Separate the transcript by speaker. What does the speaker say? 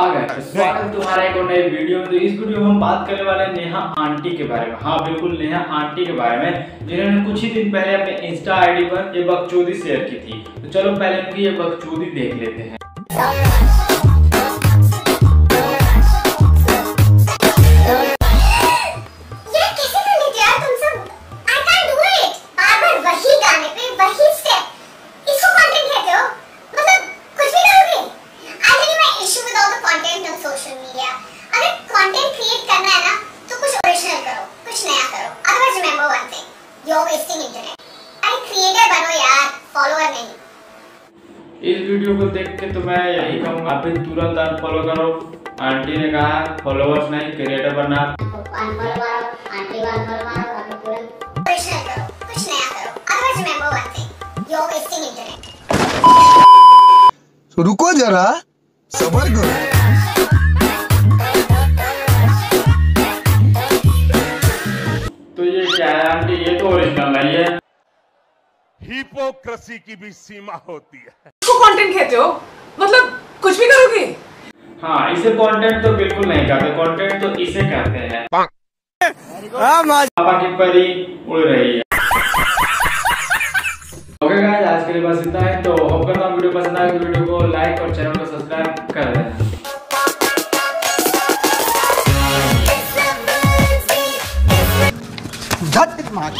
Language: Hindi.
Speaker 1: आ गए। तो स्वागत तुम्हारा एक और नए वीडियो में। तो इस वीडियो में हम बात करने वाले हैं नेहा आंटी के बारे में। हाँ बिल्कुल नेहा आंटी के बारे में जिन्होंने कुछ ही दिन पहले अपने इंस्टा आईडी पर ये बकचोदी शेयर की थी। तो चलो पहले उनकी ये बकचोदी देख लेते हैं।
Speaker 2: ऑन सोशल मीडिया अगर कंटेंट क्रिएट करना है ना तो कुछ ओरिजिनल करो कुछ नया करो। Otherwise remember one thing you are wasting internet अरे क्रिएटर बनो यार फॉलोअर नहीं।
Speaker 1: इस वीडियो को देख के तो मैं यही कहूँगा आप भी तुरंत अनफॉलो करो। आंटी ने कहा फॉलोअर्स नहीं क्रिएटर बनना।
Speaker 2: अनफॉलो मारो आंटी को अनफॉलो मारो और तुरंत ओरिजिनल करो कुछ नया करो। Otherwise remember one thing you are wasting internet
Speaker 3: तो रुको जरा सबर करो।
Speaker 1: क्या है ये तो ओरिजिनल नहीं है?
Speaker 4: हिपोक्रेसी की भी सीमा होती है।
Speaker 5: इसको कंटेंट कहते हो? मतलब कुछ भी करोगे?
Speaker 1: हाँ इसे कंटेंट तो बिल्कुल नहीं कहते। कंटेंट तो इसे कहते हैं। पापा की परी उड़ रही है। ओके गाइस आज के लिए बस इतना है। तो होप करता हूँ वीडियो पसंद आए। तो वीडियो को लाइक और चैनल को सब्सक्राइब कर देना।
Speaker 3: झट मार।